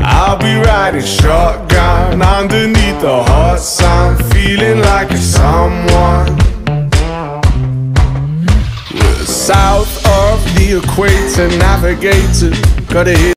I'll be riding shotgun underneath the hot sun, feeling like a someone. South of the equator, navigator. Gotta hit